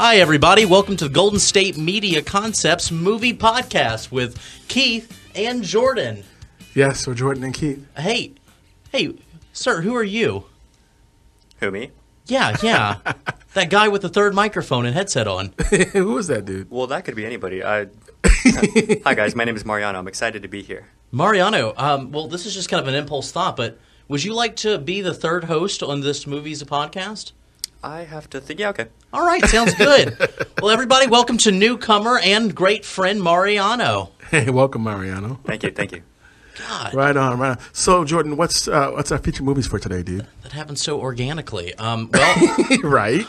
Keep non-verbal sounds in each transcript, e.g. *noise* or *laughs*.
Hi, everybody. Welcome to the Golden State Media Concepts movie podcast with Keith and Jordan. Yes, so Jordan and Keith. Hey, hey, sir, who are you? Who me? Yeah, yeah. *laughs* that guy with the third microphone and headset on. *laughs* Who was that dude? Well, that could be anybody. I... *laughs* Hi guys, my name is Mariano. I'm excited to be here. Mariano, um, well, this is just kind of an impulse thought, but would you like to be the third host on this movie's podcast? I have to think. Yeah, okay. All right, sounds good. *laughs* well, everybody, welcome to newcomer and great friend Mariano. Hey, welcome, Mariano. Thank you, thank you. God, Right on, right on. So, Jordan, what's uh, what's our feature movies for today, dude? that happened so organically. Um, well, *laughs* right.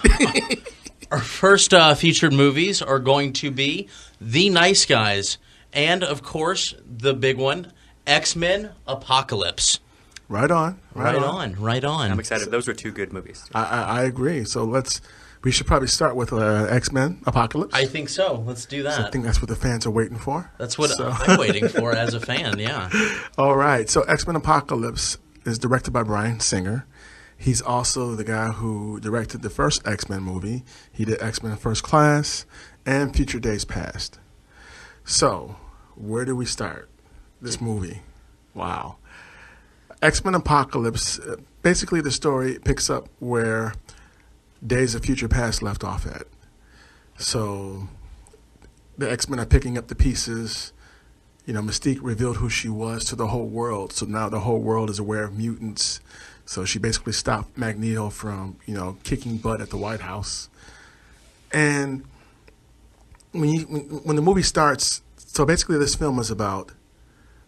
*laughs* our first uh, featured movies are going to be The Nice Guys, and of course, the big one, X Men Apocalypse. Right on. Right, Right on. on, right on. I'm excited. Those were two good movies. I, I, I agree. So let's. We should probably start with uh, X Men Apocalypse. I think so. Let's do that. I think that's what the fans are waiting for. That's what So- I'm *laughs* waiting for as a fan. Yeah. *laughs* All right. So X Men Apocalypse is directed by Bryan Singer. He's also the guy who directed the first X Men movie. He did X Men First Class and Future Days Past. So, where do we start this movie? Wow. X Men Apocalypse, uh, basically, the story picks up where Days of Future Past left off at. So, the X Men are picking up the pieces you know, Mystique revealed who she was to the whole world. So now the whole world is aware of mutants. So she basically stopped Magneto from, you know, kicking butt at the White House. And when you when, when the movie starts, so basically this film is about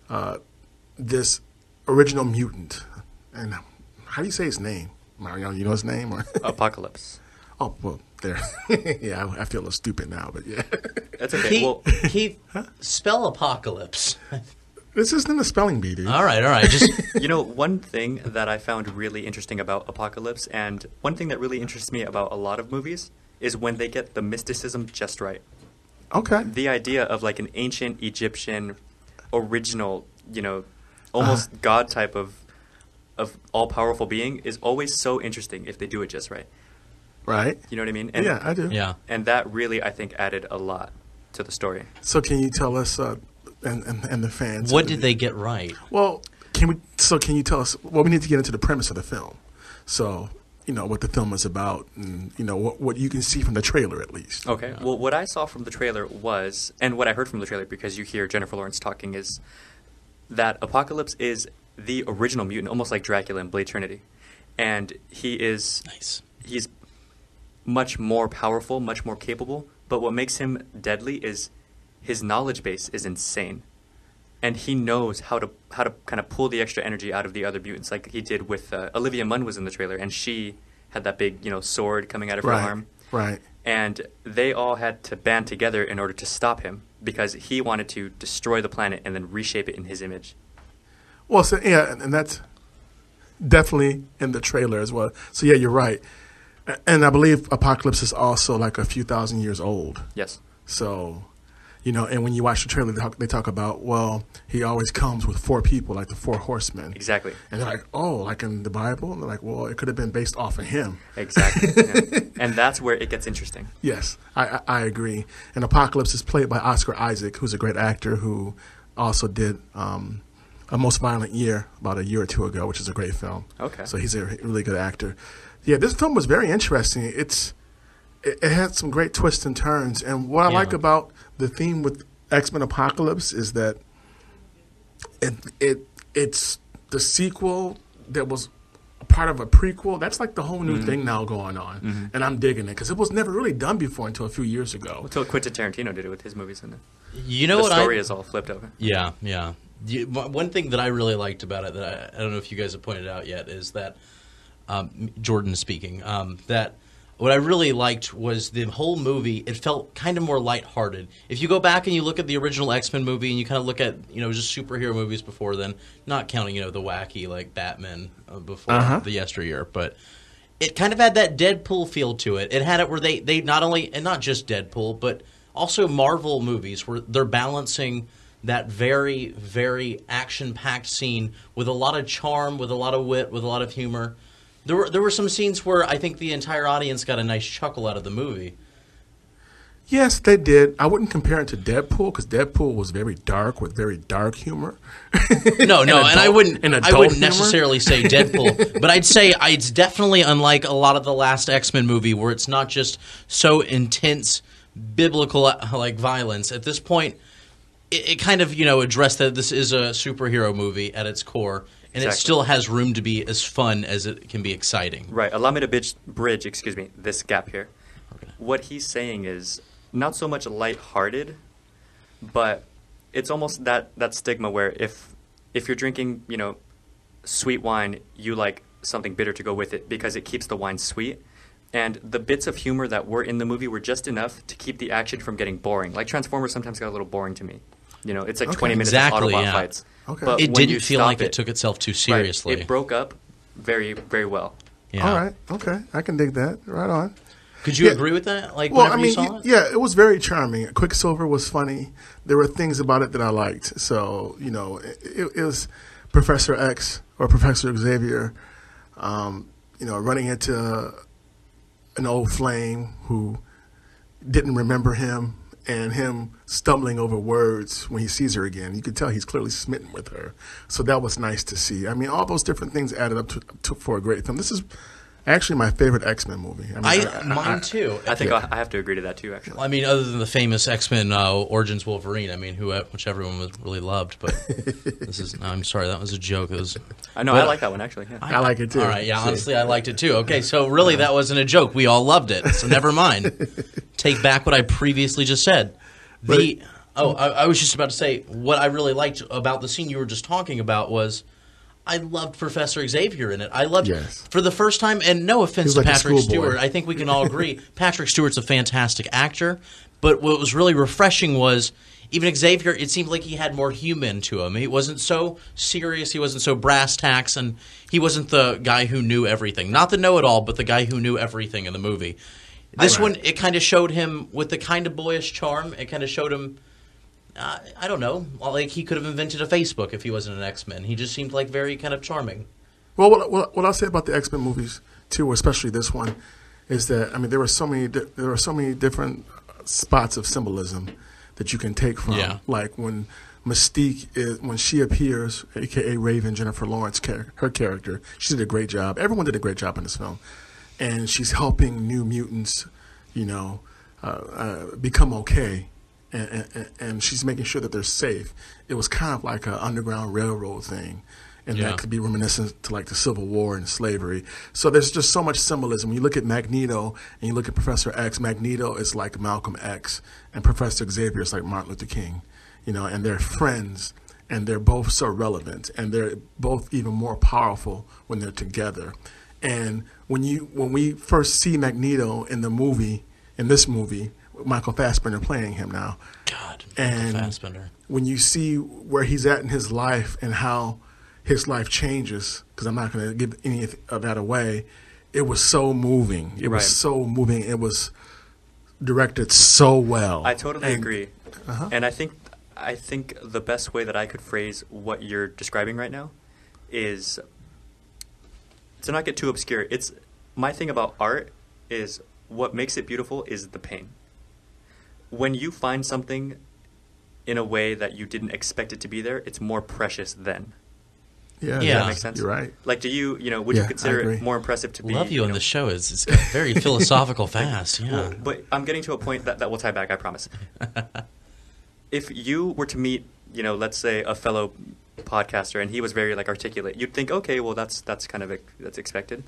uh, this original mutant. And how do you say his name? Mario, you know his name or *laughs* Apocalypse. Oh, well, there. *laughs* yeah, I I feel a little stupid now, but yeah. That's okay. Keith, Well, Keith spell apocalypse. *laughs* This isn't a spelling bee, dude. all right, all right. Just you know, one thing that I found really interesting about Apocalypse, and one thing that really interests me about a lot of movies, is when they get the mysticism just right. Okay. The idea of like an ancient Egyptian, original, you know, almost god type of, of all powerful being is always so interesting if they do it just right. Right? You know what I mean? And, yeah, I do. yeah. And that really, I think, added a lot to the story. So can you tell us uh, and, and and the fans? What did they get right? Well, can we? So can you tell us? Well, we need to get into the premise of the film. So you know what the film is about, and you know what what you can see from the trailer at least. Okay. Well, what I saw from the trailer was, and what I heard from the trailer, because you hear Jennifer Lawrence talking, is that Apocalypse is the original mutant, almost like Dracula in Blade Trinity, and he is Nice. he's much more powerful, much more capable. But what makes him deadly is his knowledge base is insane, and he knows how to how to kind of pull the extra energy out of the other mutants, like he did with uh, Olivia Munn was in the trailer, and she had that big you know sword coming out of her Right. arm Right. and they all had to band together in order to stop him because he wanted to destroy the planet and then reshape it in his image. Well, so yeah, and, and that's definitely in the trailer as well. So yeah, you're right. And I believe Apocalypse is also like a few thousand years old. Yes. So, you know, and when you watch the trailer, they talk, they talk about well, he always comes with four people, like the four horsemen. Exactly. And they're like, oh, like in the Bible? And they're like, well, it could have been based off of him. Exactly. *laughs* yeah. And that's where it gets interesting. Yes, I, I, agree. And Apocalypse is played by Oscar Isaac, who's a great actor who also did um, A Most Violent Year about a year or two ago, which is a great film. Okay. So he's a really good actor. Yeah, this film was very interesting. It's it, it had some great twists and turns. And what I Yeah. like about the theme with X Men Apocalypse is that it it it's the sequel that was part of a prequel. That's like the whole new Mm-hmm. thing now going on, and I'm digging it because it was never really done before until a few years ago. Until Quentin Tarantino did it with his movies, and You know the what story I? is all flipped over. Yeah, yeah. You, one one thing that I really liked about it that I, I don't know if you guys have pointed out yet is that um, Jordan speaking um, that what I really liked was the whole movie. It felt kind of more lighthearted. If you go back and you look at the original X Men movie and you kind of look at you know just superhero movies before then, not counting you know the wacky like Batman uh, before Uh-huh. the yesteryear, but it kind of had that Deadpool feel to it. It had it where they they not only and not just Deadpool, but also Marvel movies where they're balancing that very very action packed scene with a lot of charm, with a lot of wit, with a lot of humor. There were there were some scenes where I think the entire audience got a nice chuckle out of the movie. Yes, they did. I wouldn't compare it to Deadpool because Deadpool was very dark with very dark humor. *laughs* No, no, and, I wouldn't. and I adult wouldn't humor? necessarily say *laughs* Deadpool, but I'd say it's definitely unlike a lot of the last X Men movie, where it's not just so intense biblical like violence. At this point, it, it kind of you know addressed that this is a superhero movie at its core, and it still has room to be as fun as it can be exciting. Right. Allow me to bridge, bridge excuse me, this gap here. What he's saying is not so much lighthearted, but it's almost that, that stigma where if if you're drinking, you know, sweet wine, you like something bitter to go with it because it keeps the wine sweet. And the bits of humor that were in the movie were just enough to keep the action from getting boring. Like Transformers sometimes got a little boring to me. You know, it's like Okay. 20 minutes Exactly, of Autobot yeah. fights. Okay. But It didn't feel like it, took itself too right, seriously. it broke up very, very well. yeah. All right, okay, I can dig that. Right on. Could you Yeah. agree with that? Like Well, I mean, you saw it? yeah, it was very charming. Quicksilver was funny. There were things about it that I liked. So you know, it, it, it was Professor X or Professor Xavier, um, you know, running into an old flame who didn't remember him, and him stumbling over words when he sees her again. You could tell he's clearly smitten with her. So that was nice to see. I mean, all those different things added up to, to for a great film. This is actually my favorite X Men movie. I, mean, I, mine too. I think Yeah. I I have to agree to that too, actually. I mean, other than the famous X Men uh, Origins Wolverine, I mean, who which everyone was really loved, but *laughs* this is. no, I'm sorry, that was a joke. It was. I know, But- I like that one, actually. Yeah. I like it too. All right, yeah. See. Honestly, I liked it too. Okay, so really, that wasn't a joke. We all loved it. So never mind. *laughs* Take back what I previously just said. The oh, I, I was just about to say what I really liked about the scene you were just talking about was. I loved Professor Xavier in it. I loved Yes. for the first time, and no offense was to Patrick. Stewart. I think we can all *laughs* agree Patrick Stewart's a fantastic actor. But what was really refreshing was even Xavier. It seemed like he had more human to him. He wasn't so serious. He wasn't so brass tacks, and he wasn't the guy who knew everything. Not the know-it-all, but the guy who knew everything in the movie. This Right. one, it kind of showed him with the kind of boyish charm. It kind of showed him. Uh, I don't know. Like he could have invented a Facebook if he wasn't an X Men. He just seemed like very kind of charming. Well, what, what, what I'll say about the X Men movies too, especially this one, is that I mean there were so many di- there were so many different spots of symbolism that you can take from. Yeah. Like when Mystique is when she appears, aka Raven, Jennifer Lawrence, char- her character, she did a great job. Everyone did a great job in this film, and she's helping new mutants, you know, uh, uh, become okay. And, and, and she's making sure that they're safe. It was kind of like an underground railroad thing, and Yeah. that could be reminiscent to like the Civil War and slavery. So there's just so much symbolism. When you look at Magneto and you look at Professor X, Magneto is like Malcolm X, and Professor Xavier is like Martin Luther King. You know, and they're friends, and they're both so relevant, and they're both even more powerful when they're together. And when you when we first see Magneto in the movie, in this movie, Michael Fassbender playing him now, God, And- Michael Fassbender. when you see where he's at in his life and how his life changes, because I'm not going to give any of that away, it was so moving. It Right. was so moving. It was directed so well. I totally And- agree. Uh-huh. And I think I think the best way that I could phrase what you're describing right now is to not get too obscure. It's my thing about art is what makes it beautiful is the pain. When you find something in a way that you didn't expect it to be there, it's more precious then. Yeah, Yeah. Does that make sense? You're right. Like, do you, you know, would Yeah, you consider it more impressive to be? Love you on know, the show. is It's, it's very *laughs* philosophical fast. Yeah. well, but I'm getting to a point that, that will tie back, I promise. *laughs* if you were to meet, you know, let's say a fellow podcaster and he was very like articulate, you'd think, okay, well that's that's kind of that's expected.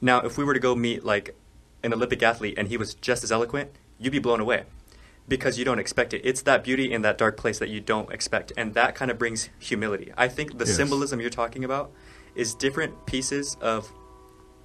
Now, if we were to go meet like an Olympic athlete and he was just as eloquent, you'd be blown away because you don't expect it. It's that beauty in that dark place that you don't expect, and that kind of brings humility. I think the Yes. symbolism you're talking about is different pieces of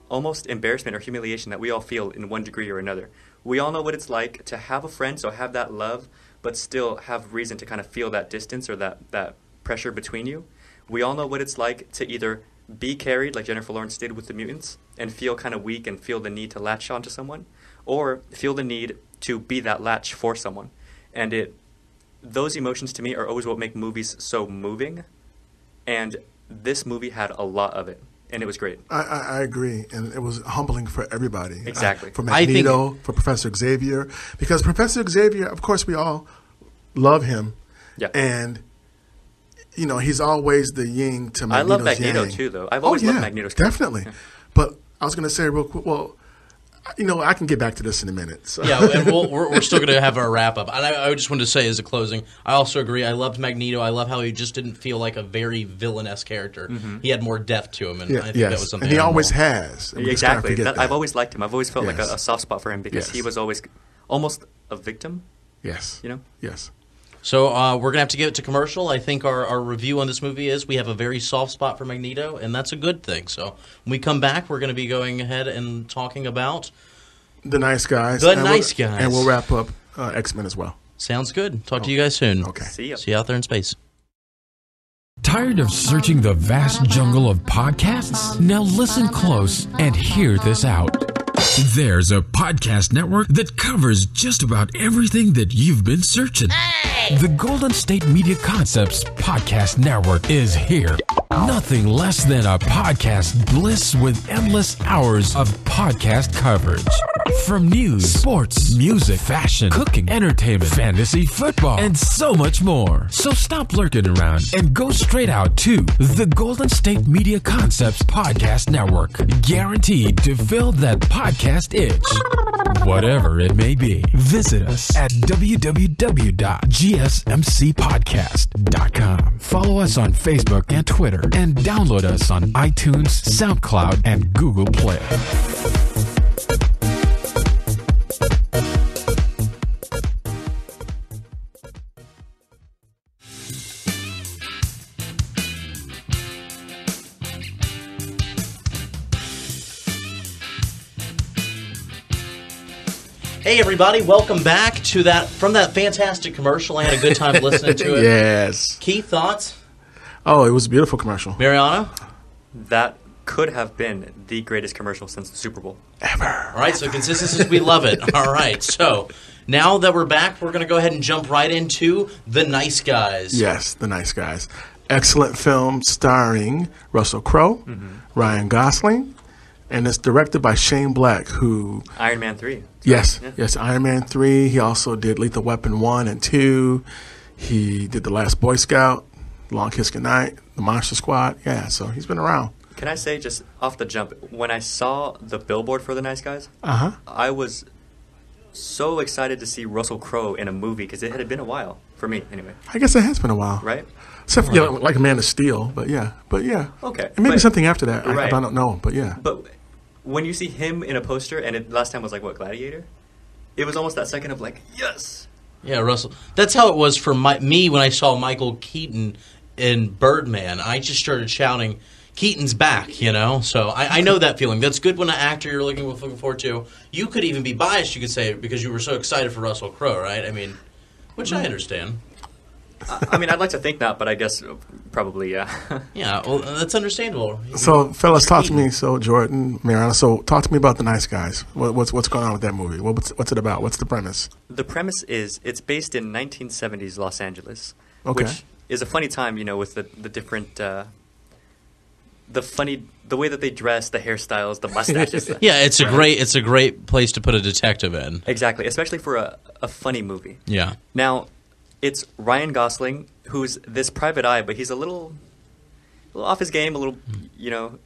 almost embarrassment or humiliation that we all feel in one degree or another. We all know what it's like to have a friend, so have that love, but still have reason to kind of feel that distance or that, that pressure between you. We all know what it's like to either be carried, like Jennifer Lawrence did with the mutants, and feel kind of weak and feel the need to latch onto someone, or feel the need to be that latch for someone. And it, those emotions to me are always what make movies so moving, and this movie had a lot of it. and it was great. I, I, I agree, and it was humbling for everybody. Exactly. Uh, for I think- Magneto, for Professor Xavier, because Professor Xavier, of course, we all love him, Yeah. and you know he's always the yin to Magneto's I Magneto's love Magneto yang. too, though. I've Oh always yeah, loved Magneto's character. definitely. But I was going to say real quick. Well, you know, I can get back to this in a minute. So. yeah, and we'll, we're, we're still going to have our wrap up. And I, I just wanted to say as a closing, I also agree. I loved Magneto. I love how he just didn't feel like a very villainous character. Mm-hmm. He had more depth to him, and Yeah, I think yes, that was something. and he I always admire. has. And we just can't Exactly. forget That- that. I've always liked him. I've always felt like a, a soft spot for him because he was always almost a victim. yes, You know. yes. So uh, we're gonna have to give it to commercial. I think our, our review on this movie is we have a very soft spot for Magneto, and that's a good thing. So when we come back, we're gonna be going ahead and talking about. The nice guys. The and we'll- nice guys. and we'll wrap up uh, X Men as well. Sounds good. Talk to you guys soon. Okay. See ya. See you out there in space. Tired of searching the vast jungle of podcasts? Now listen close and hear this out. There's a podcast network that covers just about everything that you've been searching. The Golden State Media Concepts Podcast Network is here. Nothing less than a podcast bliss with endless hours of podcast coverage. From news, sports, music, fashion, cooking, entertainment, fantasy, football, and so much more. So stop lurking around and go straight out to the Golden State Media Concepts Podcast Network. Guaranteed to fill that podcast itch. Whatever it may be, visit us at www.gsmcpodcast.com. Follow us on Facebook and Twitter, and download us on iTunes, SoundCloud, and Google Play. Everybody, welcome back to that from that fantastic commercial. I had a good time listening to it. *laughs* yes. Key thoughts? Oh, it was a beautiful commercial. Mariano? That could have been the greatest commercial since the Super Bowl. Ever. All right, so consistency, we love it. All right, so now that we're back, we're going to go ahead and jump right into The Nice Guys. Yes, The Nice Guys. Excellent film starring Russell Crowe, mm-hmm. Ryan Gosling, and it's directed by Shane Black, who Iron Man three. Yes, Yeah. yes, Iron Man 3. He also did Lethal Weapon 1 and 2. He did The Last Boy Scout, Long Kiss Goodnight, The Monster Squad. Yeah, so he's been around. Can I say just off the jump, when I saw the billboard for the Nice Guys, Uh huh. I was so excited to see Russell Crowe in a movie because it had been a while for me, anyway. I guess it has been a while. Right? Except for, yeah, like a Man of Steel, but yeah, but yeah. Okay, And maybe but- something after that. I, I don't know, but yeah. But when you see him in a poster, and it, last time was like what Gladiator, it was almost that second of like yes. Yeah, Russell. That's how it was for my, me when I saw Michael Keaton in Birdman. I just started shouting, Keaton's back, you know? So I, I know that feeling. That's good when an actor you're looking, looking forward to. You could even be biased, you could say, because you were so excited for Russell Crowe, right? I mean, which I understand. I, I mean, I'd like to think not, but I guess uh, probably yeah. *laughs* Yeah, well, that's understandable. So, fellas, talk to me. So, Jordan, Mariana, so talk to me about The Nice Guys. What, what's what's going on with that movie? What, what's, what's it about? What's the premise? the premise is it's based in 1970s Los Angeles, Okay. which is a funny time, you know, with the the different. Uh, the funny, the way that they dress, the hairstyles, the mustaches. *laughs* Yeah, it's a great it's a great place to put a detective in. Exactly, especially for a, a funny movie. Yeah. Now, it's Ryan Gosling, who's this private eye, but he's a little, a little off his game, a little, you know,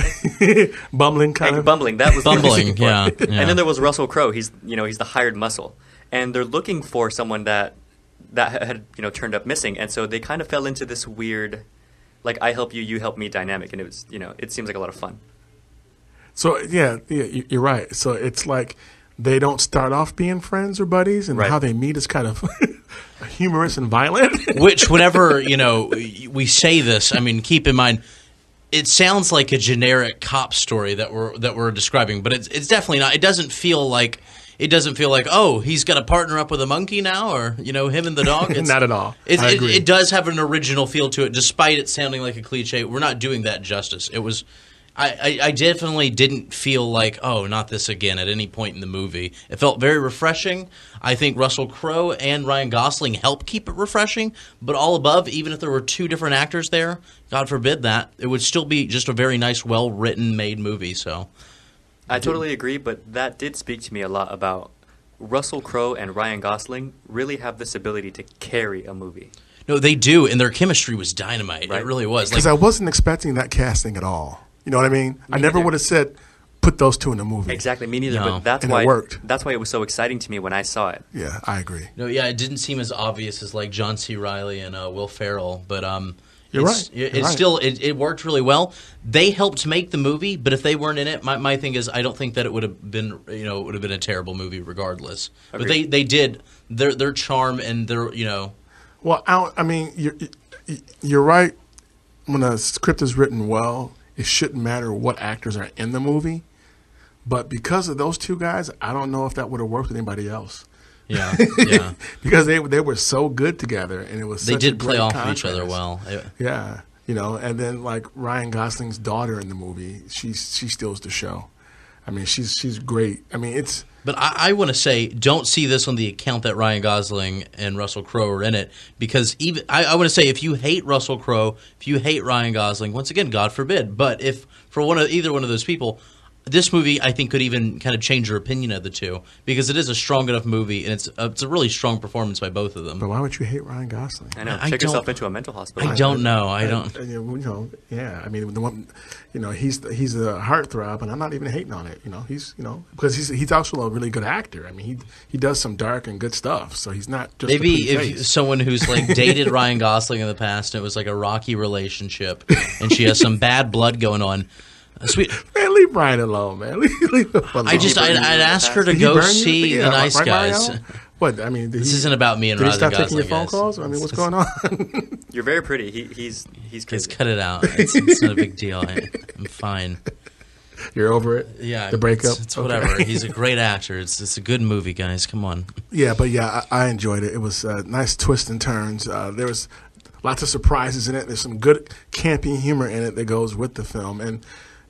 *laughs* Bumbling kind and of. bumbling. That was the word I was Bumbling, looking yeah, yeah. *laughs* And then there was Russell Crowe. He's, you know, he's the hired muscle, and they're looking for someone that that had, you know, turned up missing, and so they kind of fell into this weird, like I help you, you help me dynamic, and it was, you know, it seems like a lot of fun. So yeah, yeah, you- you're right. So it's like they don't start off being friends or buddies, and Right. how they meet is kind of *laughs* humorous and violent. *laughs* Which, whenever you know we say this, I mean, keep in mind, it sounds like a generic cop story that we're that we're describing, but it's it's definitely not. It doesn't feel like it doesn't feel like oh he's got to partner up with a monkey now, or you know him and the dog. *laughs* It's, Not at all. It, I it, it does have an original feel to it, despite it sounding like a cliche. We're not doing that justice. It was. I, I, I definitely didn't feel like, oh, not this again at any point in the movie. It felt very refreshing. I think Russell Crowe and Ryan Gosling helped keep it refreshing, but all above, even if there were two different actors there, God forbid that, it would still be just a very nice, well written, made movie. So, I totally agree, but that did speak to me a lot about Russell Crowe and Ryan Gosling really have this ability to carry a movie. no, they do, and their chemistry was dynamite. It really was. Because Like, I wasn't expecting that casting at all. You know what I mean? I never would have said put those two in a movie. Exactly, me neither. No. But that's And it worked. That's why it was so exciting to me when I saw it. Yeah, I agree. No, yeah, it didn't seem as obvious as like John C. Reilly and uh, Will Ferrell, but um, You're it's, right. It, You're it's right. still it, it worked really well. They helped make the movie, but if they weren't in it, my, my thing is I don't think that it would have been you know it would have been a terrible movie regardless. But they they did their their charm and their you know Well, I, I mean, you're, you're right. When a script is written well, it shouldn't matter what actors are in the movie. But because of those two guys, I don't know if that would have worked with anybody else. Yeah *laughs* yeah because they they were so good together, and it was they did play off of each other well. It- Yeah, you know, and then like Ryan Gosling's daughter in the movie, she's she steals the show. I mean, she's she's great. I mean, it's But I, I want to say, don't see this on the account that Ryan Gosling and Russell Crowe are in it, because even I, I want to say, if you hate Russell Crowe, if you hate Ryan Gosling, once again, God forbid. But if for one of either one of those people, this movie I think could even kind of change your opinion of the two, because it is a strong enough movie, and it's a, it's a really strong performance by both of them. but why would you hate Ryan Gosling? I know. I Check yourself into a mental hospital. I don't know. I don't. And, you know, yeah. I mean, the one, you know, he's he's a heartthrob, and I'm not even hating on it. You know, he's you know because he's he's also a really good actor. I mean, he he does some dark and good stuff. So he's not just Maybe pretty if face. someone who's like *laughs* dated Ryan Gosling in the past and it was like a rocky relationship, and she has some *laughs* bad blood going on. Sweet, man, leave Brian alone, man. Leave, *laughs* leave him alone. I just I'd, I'd ask her to Did he go burn you? see Yeah, the nice right, guys. Mario? What I mean, did This he, isn't about me and Did he Ryan stop taking Gosling. your phone guys. calls? I mean, what's going on? *laughs* You're very pretty. He, he's he's Just crazy. cut it out. It's, it's not a big deal. I, I'm fine. *laughs* You're over it. Yeah, the breakup. It's, it's Okay. whatever. He's a great actor. It's it's a good movie, guys. Come on. Yeah, but yeah, I, I enjoyed it. It was uh, nice twists and turns. Uh, there was lots of surprises in it. There's some good campy humor in it that goes with the film, and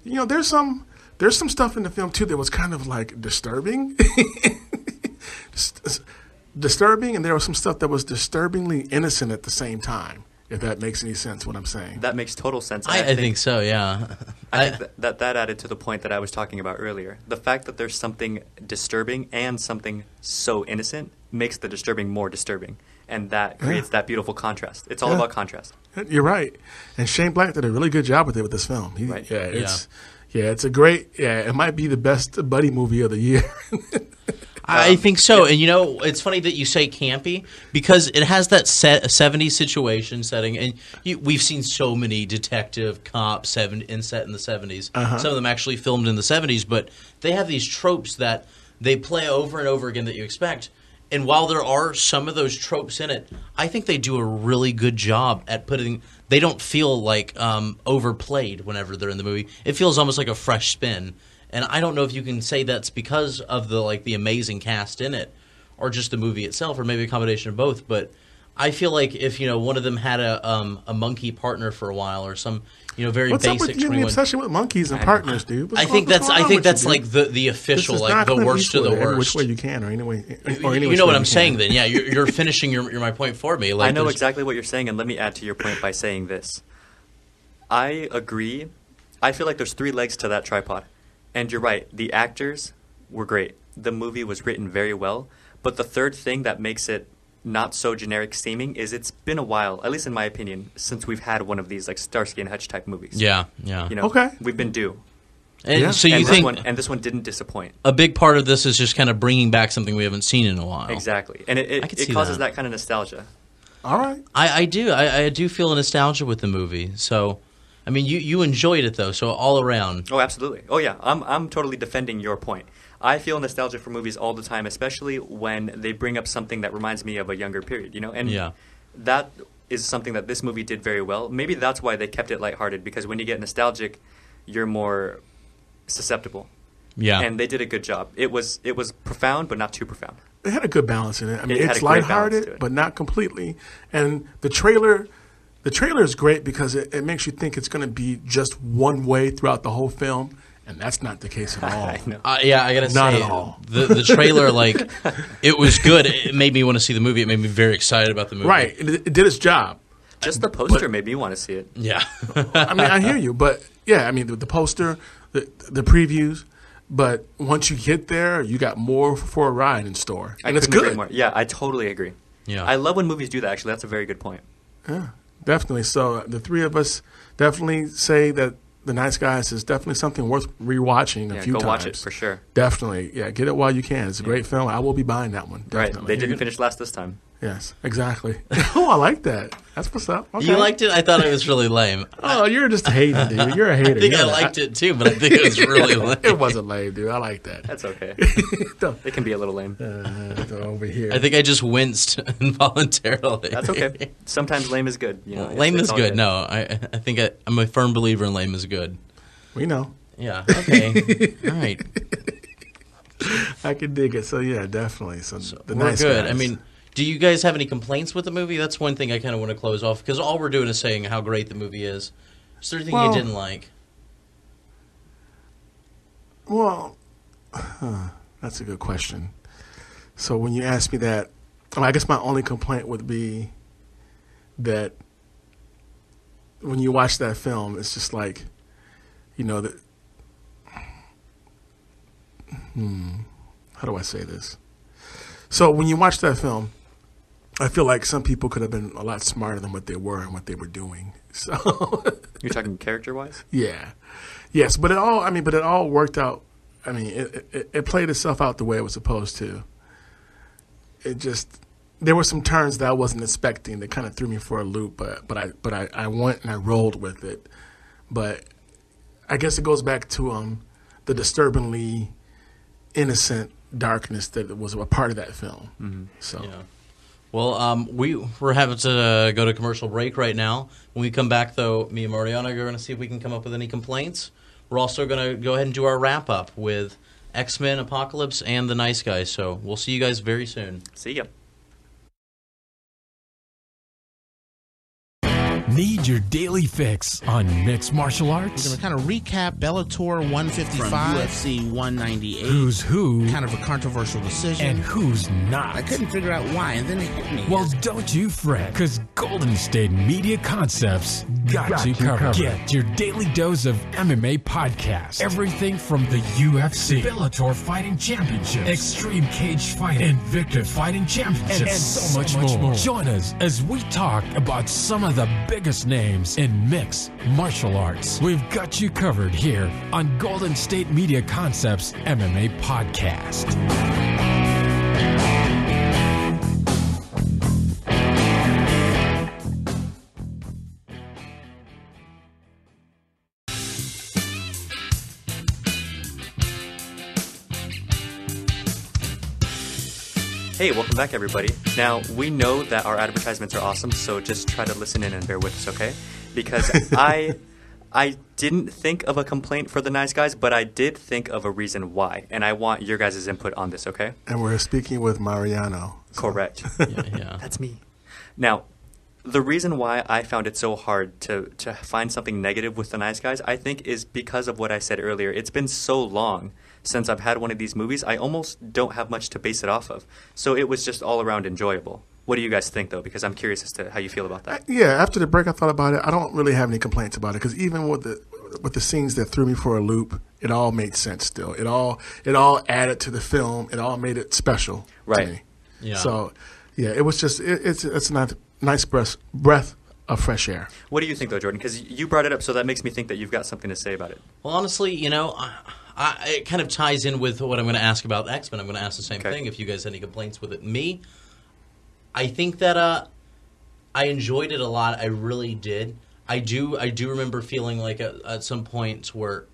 you know, there's some there's some stuff in the film too that was kind of like disturbing, *laughs* disturbing, and there was some stuff that was disturbingly innocent at the same time. If that makes any sense, what I'm saying. That makes total sense. I, I think so. Yeah. I think that, that that added to the point that I was talking about earlier. The fact that there's something disturbing and something so innocent makes the disturbing more disturbing, and that creates that beautiful contrast. It's all Yeah. about contrast. You're right, and Shane Black did a really good job with it with this film. He, Right. Yeah, it's yeah. it's a great. Yeah, it might be the best buddy movie of the year. *laughs* I um, think so. And you know, it's funny that you say campy because it has that set 70s situation setting and you, we've seen so many detective cop seven in set in the 70s. Uh-huh. Some of them actually filmed in the 70s, but they have these tropes that they play over and over again that you expect. And while there are some of those tropes in it, I think they do a really good job at putting. They don't feel like um, overplayed whenever they're in the movie. It feels almost like a fresh spin. And I don't know if you can say that's because of the like the amazing cast in it, or just the movie itself, or maybe a combination of both. But I feel like if you know one of them had a um, a monkey partner for a while, or some you know very What's up basic with you the 21 obsession with monkeys and partners, dude? What's I think that's I think with you, that's like the the official like the Clint worst of the worst. Which way you can, or anyway or You- any you know what I'm saying? Then, yeah, you're, you're finishing your, your my point for me. Like I know there's- exactly what you're saying, and let me add to your point by saying this. I agree. I feel like there's three legs to that tripod. And you're right, the actors were great. The movie was written very well. But the third thing that makes it not so generic seeming is it's been a while, at least in my opinion, since we've had one of these like Starsky and Hutch type movies. Yeah, yeah. You know, Okay. we've been due. And Yeah. so you and think this one and this one didn't disappoint. a big part of this is just kind of bringing back something we haven't seen in a while. Exactly. And it, it, it causes that. that kind of nostalgia. All right. I, I do. I, I do feel a nostalgia with the movie. So, I mean, you, you enjoyed it though. So all around, Oh, absolutely. Oh, yeah. I'm I'm totally defending your point. I feel nostalgia for movies all the time, especially when they bring up something that reminds me of a younger period. You know, and Yeah. that is something that this movie did very well. Maybe that's why they kept it lighthearted because when you get nostalgic, you're more susceptible. yeah. And they did a good job. It was it was profound, but not too profound. It had a good balance in it. I mean, It had it's a lighthearted, it. but not completely. And the trailer the trailer is great because it, it makes you think it's going to be just one way throughout the whole film, and that's not the case at *laughs* all. I. Uh, yeah, I gotta say, Not say, at all. the the trailer *laughs* like it was good. It made me want to see the movie. It made me very excited about the movie. Right, it, it did its job. Just the poster made me want to see it. Yeah. *laughs* I mean, I hear you, but yeah, I mean, the, the poster, the the previews, but once you get there, you got more for a ride in store, and I it's good. more. Yeah, I totally agree. Yeah. I love when movies do that. Actually, that's a very good point. Yeah, definitely. So uh, the three of us definitely say that the Nice Guys is definitely something worth rewatching a Yeah, few go times. watch it for sure. Definitely, yeah. Get it while you can. It's a great film. I will be buying that one. Right. Definitely. They didn't finish last this time. Yes, exactly. *laughs* oh, I like that. That's what's up. Okay. You liked it? I thought it was really lame. *laughs* Oh, you're just hating, dude. You're a hater. I think You I know that. liked it too, but I think it was *laughs* really lame. It wasn't lame, dude. I like that. That's okay. Don't- it can be a little lame. uh, over here. I think I just winced involuntarily. That's okay. Sometimes lame is good. You know, it's- lame it's is all good. No, I I think I, I'm a firm believer in lame is good. we know. Yeah. Okay. All right. I can dig it. So yeah, definitely. So, the we're nice good. guys. I mean, do you guys have any complaints with the movie? That's one thing I kind of want to close off because all we're doing is saying how great the movie is. Is there anything Well- you didn't like? Well, huh, *sighs* that's a good question. So when you ask me that, well, I guess my only complaint would be that when you watch that film, it's just like, you know, that. Hmm, how do I say this? So when you watch that film, I feel like some people could have been a lot smarter than what they were and what they were doing. *laughs* So You're talking character wise? yeah, yes, but it all. I mean, but it all worked out. I mean, it, it it played itself out the way it was supposed to. It just there were some turns that I wasn't expecting that kind of threw me for a loop, but but I but I, I went and I rolled with it. But I guess it goes back to um the disturbingly innocent darkness that was a part of that film. So Yeah. Well, um, we we're having to uh, go to commercial break right now. When we come back, though, me and Mariana are going to see if we can come up with any complaints. We're also going to go ahead and do our wrap up with X Men Apocalypse and the Nice Guys. So we'll see you guys very soon. See ya. Need your daily fix on mixed martial arts. We're going to kind of recap Bellator 155 from UFC 198. Who's who kind of a controversial decision. and who's not? I couldn't figure out why, and then it hit me. Well, don't you fret, because Golden State Media Concepts got, you, covered. Get your daily dose of MMA podcast. Everything from the UFC, Bellator Fighting Championships, Extreme Cage Fighting, Invicta Fighting Championships, and, so, much, more. Join us as we talk about some of the biggest names in mixed martial arts. We've got you covered here on Golden State Media Concepts MMA podcast. Hey, welcome back, everybody. Now, we know that our advertisements are awesome, so just try to listen in and bear with us, okay? Because *laughs* I. I didn't think of a complaint for the nice guys, but I did think of a reason why, and I want your guys' input on this, okay? and we're speaking with Mariano. Correct. *laughs* Yeah, yeah. *laughs* That's me. Now, the reason why I found it so hard to, to find something negative with the nice guys, I think, is because of what I said earlier. It's been so long since I've had one of these movies, I almost don't have much to base it off of. So it was just all around enjoyable. What do you guys think, though? Because I'm curious as to how you feel about that. Uh, yeah, after the break, I thought about it. I don't really have any complaints about it because even with the with the scenes that threw me for a loop, it all made sense. Still, it all it all added to the film. It all made it special Right. to me. Yeah. So, yeah, it was just it, it's it's a nice, nice breath breath of fresh air. What do you think, though, Jordan? Because you brought it up, so that makes me think that you've got something to say about it. Well, honestly, you know, I, I, it kind of ties in with what I'm going to ask about X Men. I'm going to ask the same Okay. thing. If you guys had any complaints with it, me, I think that uh, I enjoyed it a lot. I really did. I do. I do remember feeling like at, at some points where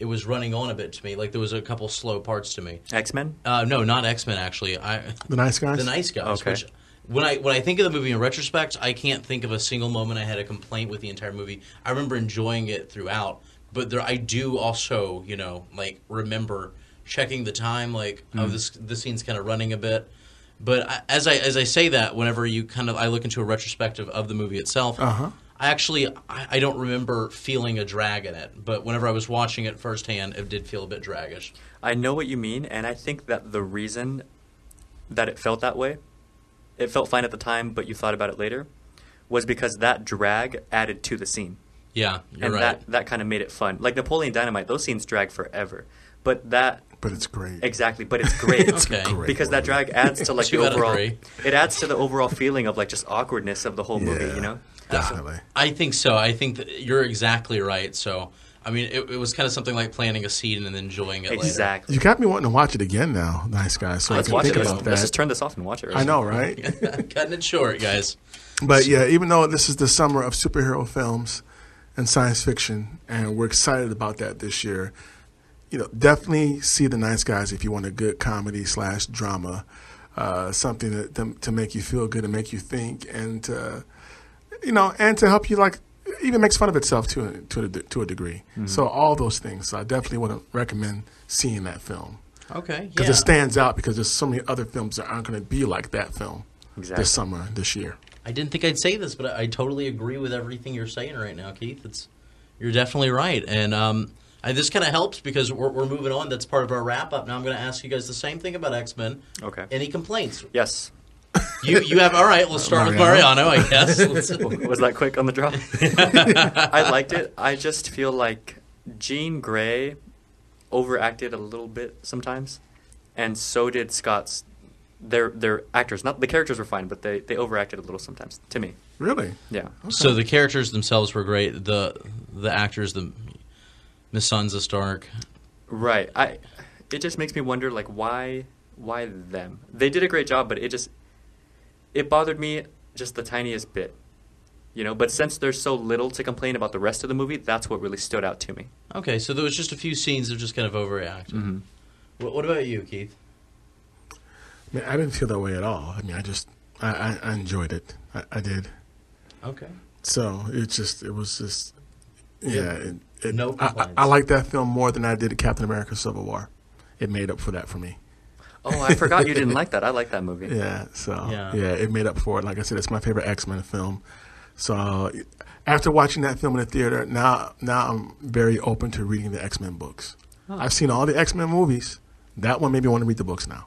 it was running on a bit to me. Like there was a couple slow parts to me. X Men? Uh, no, not X Men. Actually, I The nice guys. the nice guys. Okay. Which when I when I think of the movie in retrospect, I can't think of a single moment I had a complaint with the entire movie. I remember enjoying it throughout, but there I do also you know like remember checking the time like Mm. oh this the scene's kind of running a bit. But I, as I as I say that, whenever you kind of I look into a retrospective of the movie itself, Uh-huh. I I actually I, I don't remember feeling a drag in it, but whenever I was watching it firsthand, it did feel a bit draggish. I know what you mean, and I think that the reason that it felt that way, it felt fine at the time, but you thought about it later, was because that drag added to the scene. Yeah, you're and right. that, that kind of made it fun. Like Napoleon Dynamite, those scenes drag forever. But that But it's great. exactly, but it's great. *laughs* Okay. great because that drag adds to like *laughs* Two the out of overall three. it adds to the overall feeling of like just awkwardness of the whole movie, you know? Definitely. I think so. I think that you're exactly right. So, I mean, it, it was kind of something like planting a seed and then enjoying it later. Exactly. You got me wanting to watch it again now, nice guy. So Let's I can watch think it. Let's, about let's just turn this off and watch it. I know, *laughs* right? Cutting it short, guys. But yeah, even though this is the summer of superhero films and science fiction, and we're excited about that this year, you know, definitely see the Nice Guys if you want a good comedy slash drama, uh, something that, to, to make you feel good and make you think, and to, you know, and to help you like even makes fun of itself to a, to a, to a degree. So all those things. So I definitely want to recommend seeing that film Okay. because yeah. it stands out because there's so many other films that aren't going to be like that film Exactly. this summer this year. I didn't think I'd say this, but I, I totally agree with everything you're saying right now, Keith. It's you're definitely right, and um, I, this kind of helps because we're, we're moving on. That's part of our wrap up. Now I'm going to ask you guys the same thing about X Men. Okay. Any complaints? Yes. *laughs* You you have all right. Let's start with Mariano? Mariano, I guess. *laughs* Was that quick on the draw? *laughs* I liked it. I just feel like Jean Grey overacted a little bit sometimes, and so did Scott's. Their their actors, not the characters were fine, but they they overacted a little sometimes. To me, Really? yeah. So the characters themselves were great. The the actors, the Miss Sansa Stark. Right. I. It just makes me wonder, like, why why them? They did a great job, but it just it bothered me just the tiniest bit. You know, but since there's so little to complain about the rest of the movie, that's what really stood out to me. Okay, so there was just a few scenes of just kind of overreacting. Mm-hmm. What, what about you, Keith? I, mean, I didn't feel that way at all. I mean, I just I, I, I enjoyed it. I, I did. Okay. So it just it was just yeah. It, it, No I, I. I like that film more than I did Captain America: Civil War. It made up for that for me. Oh, I forgot you *laughs* didn't like that. I like that movie. Yeah. So Yeah. yeah. it made up for it. Like I said, it's my favorite X Men film. So after watching that film in the theater, now now I'm very open to reading the X Men books. I've seen all the X Men movies. That one made me want to read the books now.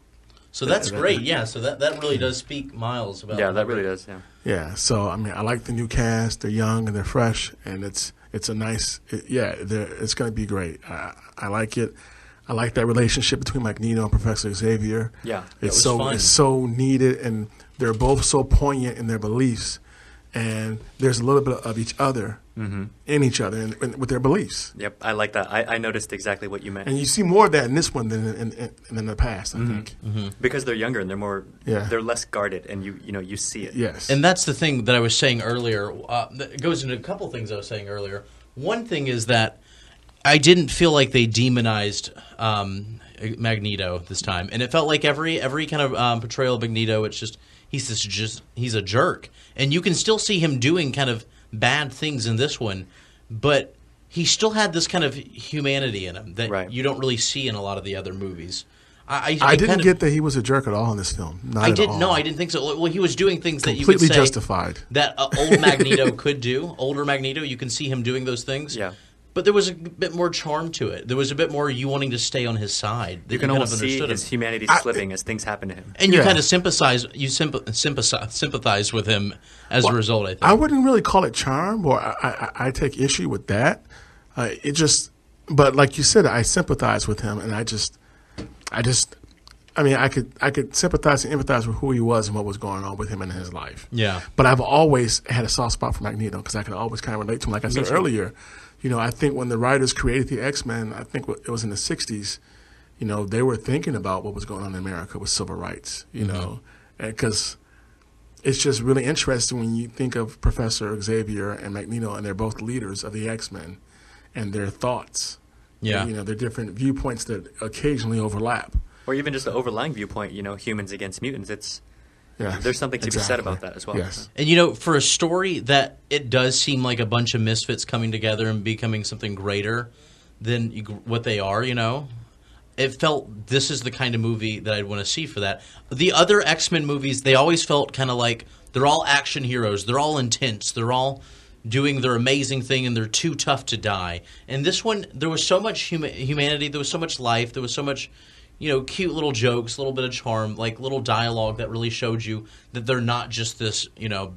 So that's great. Yeah. So that, that really does speak miles about. Yeah, that really does. Yeah. Yeah, so I mean, I like the new cast. They're young and they're fresh, and it's it's a nice. It, yeah, they're- it's going to be great. I, I like it. I like that relationship between Magneto and Professor Xavier. Yeah. it's was so fun. it's so needed, and they're both so poignant in their beliefs, and there's a little bit of each other in each other and, and with their beliefs. Yep, I like that. I, I noticed exactly what you meant. And you see more of that in this one than in, in, in, in the past. I think. because they're younger and they're more Yeah. they're less guarded and you you know, you see it. Yes. And that's the thing that I was saying earlier. Uh, that goes into a couple things I was saying earlier. One thing is that I didn't feel like they demonized um, Magneto this time, and it felt like every every kind of um, portrayal of Magneto, it's just he's this just he's a jerk, and you can still see him doing kind of bad things in this one, but he still had this kind of humanity in him that Right. you don't really see in a lot of the other movies. I, I it didn't kind of- get that he was a jerk at all in this film. Not I didn't. No. I didn't think so. Well, he was doing things that you Completely could say justified. that uh, old Magneto *laughs* could do. Older Magneto, you can see him doing those things. Yeah. But there was a bit more charm to it. There was a bit more you wanting to stay on his side. that You can kind almost of see understood his him. humanity I- slipping as things happen to him. and you Yeah. kind of sympathize. You symp- sympathize, sympathize with him as a result. I think. I wouldn't really call it charm, or I, I, I take issue with that. Uh, it just, but like you said, I sympathize with him, and I just, I just, I mean, I could, I could sympathize and empathize with who he was and what was going on with him in his life. Yeah. But I've always had a soft spot for Magneto because I could always kind of relate to him. Like I said too. earlier, you know, I think when the writers created the X Men, I think it was in the '60s. You know, they were thinking about what was going on in America with civil rights. You Mm-hmm. know, because it's just really interesting when you think of Professor Xavier and Magneto, and they're both leaders of the X Men, and their thoughts. Yeah. you know, their different viewpoints that occasionally overlap. Or even just the overlying viewpoint, you know, humans against mutants. It's Yeah, There's something to be said about that as well. Yes, And you know, for a story that it does seem like a bunch of misfits coming together and becoming something greater than you, what they are, you know, it felt this is the kind of movie that I'd want to see for that. The other X Men movies, they always felt kind of like they're all action heroes, they're all intense, they're all doing their amazing thing and they're too tough to die. And this one, there was so much huma- humanity, there was so much life, there was so much, you know, cute little jokes, a little bit of charm, like little dialogue that really showed you that they're not just this, you know,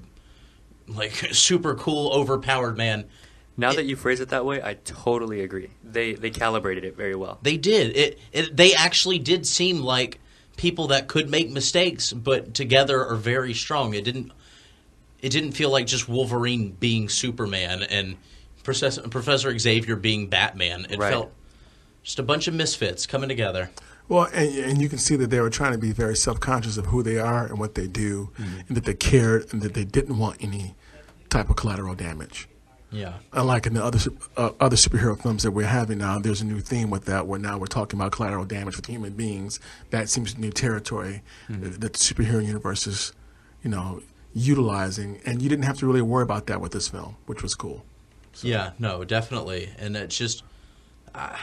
like *laughs* super cool, overpowered man. Now that you phrase it that way, I totally agree. They they calibrated it very well. They did. It, it they actually did seem like people that could make mistakes, but together are very strong. It didn't it didn't feel like just Wolverine being Superman and Professor, Professor Xavier being Batman. It Right. felt just a bunch of misfits coming together. Well, and, and you can see that they were trying to be very self conscious of who they are and what they do, and that they cared and that they didn't want any type of collateral damage. Yeah. Unlike in the other uh, other superhero films that we're having now, there's a new theme with that. Where now we're talking about collateral damage with human beings. That seems new territory that that the superhero universe is, you know, utilizing. And you didn't have to really worry about that with this film, which was cool. Yeah, no, definitely. And it's just uh,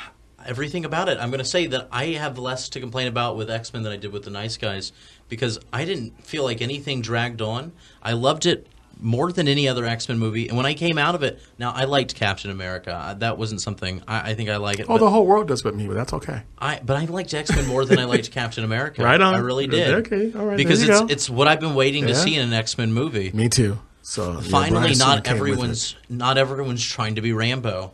everything about it. I'm going to say that I have less to complain about with X Men than I did with The Nice Guys because I didn't feel like anything dragged on. I loved it more than any other X Men movie. And when I came out of it, now I liked Captain America. Uh, That wasn't something I, I think I like it. Oh, the whole world does but me, but that's okay. I but I liked X Men more than I liked Captain America. *laughs* Right on. I really did. Okay, all right, Because it's go. it's what I've been waiting to see in an X Men movie. Me too. So Finally, not came with it. everyone's not everyone's trying to be Rambo.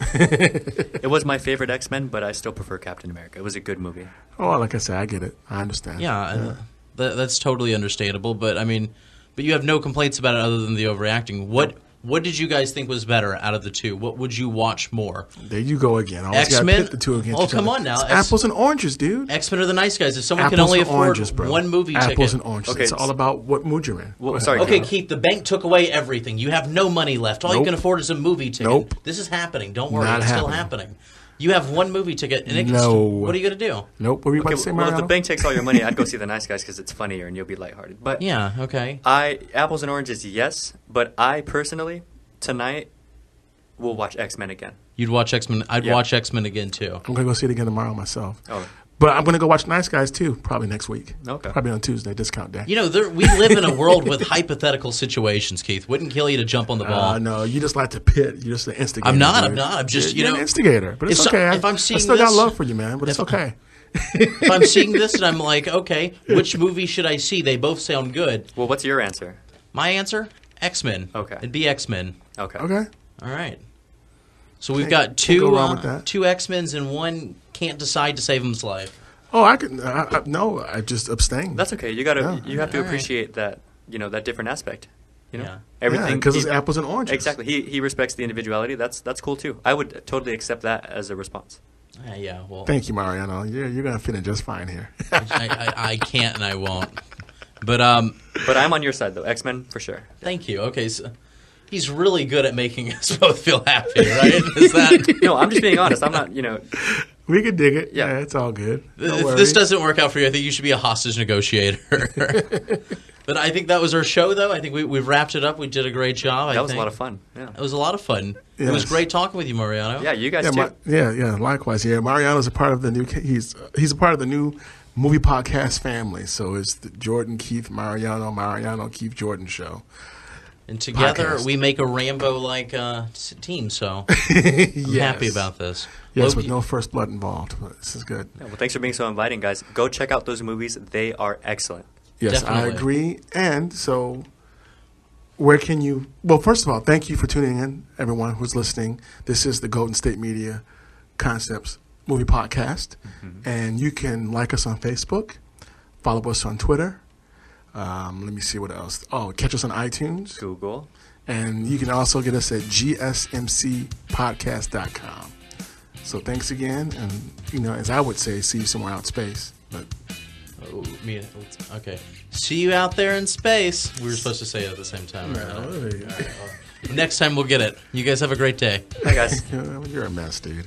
*laughs* It was my favorite X Men, but I still prefer Captain America. It was a good movie. Oh, like I said, I get it. I understand. Yeah, and That, that's totally understandable. But I mean, but you have no complaints about it other than the overacting. What what did you guys think was better out of the two? What would you watch more? There you go again. I always gotta X-Men? the two against Oh, each come other. on now. It's X- apples and oranges, dude. X Men are the Nice Guys? If someone apples can only afford oranges, one movie apples ticket. and oranges. Okay, it's all about what mood you're in. Well, sorry, Okay, Carl. Keith, the bank took away everything. You have no money left. All you can afford is a movie ticket. Nope. This is happening. Don't worry. Not it's still happening. Happening. You have one movie ticket, and it can No. st- what are you going to do? Nope. What were you Okay, about to say, well, if the bank takes all your money, I'd go see *laughs* The Nice Guys because it's funnier and you'll be lighthearted. But Yeah, okay. I apples and oranges, yes. But I personally tonight will watch X Men again. You'd watch X Men. I'd Yeah. watch X Men again, too. I'm gonna go see it again tomorrow myself. Oh, But I'm gonna go watch Nice Guys too, probably next week. Okay. Probably on Tuesday, discount day. You know, there, we live in a *laughs* world with hypothetical situations, Keith. Wouldn't kill you to jump on the ball. Uh, no, you just like to pit. You're just an instigator. I'm not, dude. I'm not. I'm just, You're, you you're know, an instigator. But it's if okay. I- if I'm seeing I seeing still got love for you, man. But it's okay. *laughs* if I'm seeing this and I'm like, okay, *laughs* which movie should I see? They both sound good. well, what's your answer? My answer: X Men. Okay. it'd be X Men. Okay. Okay. All right. So we've Can't- got two go uh, two X Men's and one can't decide to save him's life. Oh, I can. I, I, no, I just abstain. That's okay. You gotta. Yeah. You have to All right. appreciate that. You know that different aspect. You know Yeah. everything because it's he- apples and oranges. Exactly. He he respects the individuality. That's that's cool too. I would totally accept that as a response. Uh, yeah. Well, Thank you, Mariano. You're you're gonna fit in just fine here. *laughs* I, I, I can't and I won't. But um, But I'm on your side though. X Men for sure. thank you. Okay, so he's really good at making *laughs* us both feel happy, right? Is that? *laughs* No, I'm just being honest. I'm not. You know. we can dig it. Yeah. Yeah, it's all good. Don't if worry. this doesn't work out for you, I think you should be a hostage negotiator. *laughs* but I think that was our show, though. I think we, we've wrapped it up. We did a great job. I That was a lot of fun. Yeah. It was a lot of fun. It was great talking with you, Mariano. Yeah. You guys Yeah, too. Ma- yeah, yeah. Likewise, yeah. Mariano's a part of the new. He's he's a part of the new movie podcast family. So it's the Jordan Keith Mariano Mariano Keith Jordan show. And together Podcast. we make a Rambo like uh, team. So *laughs* I'm happy about this. Yes, Loki- with no first blood involved. But this is good. Yeah, well, thanks for being so inviting, guys. Go check out those movies. They are excellent. Yes, I agree. And so, where can you? Well, first of all, thank you for tuning in, everyone who's listening. This is the Golden State Media Concepts Movie Podcast, and you can like us on Facebook, follow us on Twitter. Um, let me see what else. Oh, catch us on iTunes, Google. and you can also get us at gsmcpodcast.com. So thanks again, and you know, as I would say, see you somewhere out in space. But Oh, me- okay. See you out there in space. We were supposed to say it at the same time. right? Next time we'll get it. You guys have a great day. Hi, guys. *laughs* you're a mess, dude.